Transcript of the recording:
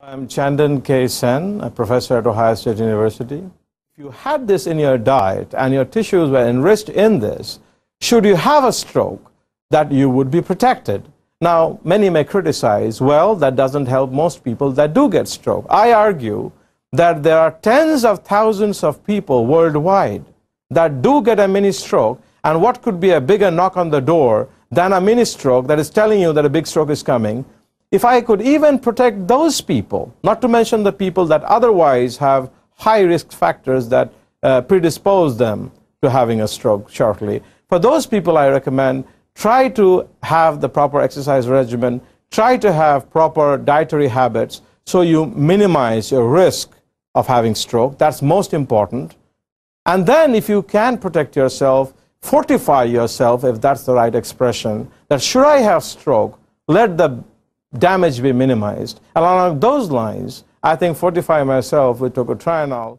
I'm Chandan K. Sen, a professor at Ohio State University. If you had this in your diet and your tissues were enriched in this, should you have a stroke, that you would be protected. Now, many may criticize, well, that doesn't help most people that do get stroke. I argue that there are tens of thousands of people worldwide that do get a mini stroke, and what could be a bigger knock on the door than a mini stroke that is telling you that a big stroke is coming? If I could even protect those people, not to mention the people that otherwise have high risk factors that uh, predispose them to having a stroke shortly, for those people I recommend try to have the proper exercise regimen, try to have proper dietary habits so you minimize your risk of having stroke. That's most important. And then if you can protect yourself, fortify yourself, if that's the right expression, that should I have stroke, let the damage be minimized. And along those lines, I think fortify myself with tocotrienol